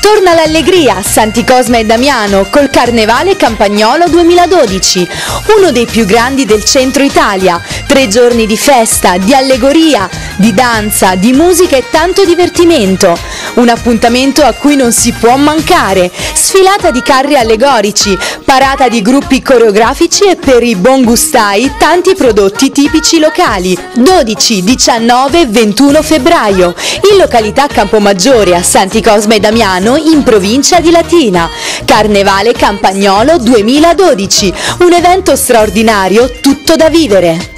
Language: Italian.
Torna l'allegria a Santi Cosma e Damiano col Carnevale Campagnolo 2012, uno dei più grandi del centro Italia. Tre giorni di festa, di allegoria, di danza, di musica e tanto divertimento. Un appuntamento a cui non si può mancare. Sfilata di carri allegorici, parata di gruppi coreografici e per i buon gustai tanti prodotti tipici locali. 12, 19 e 21 febbraio in località Campomaggiore a Santi Cosma e Damiano in provincia di Latina. Carnevale Campagnolo 2012, un evento straordinario tutto da vivere.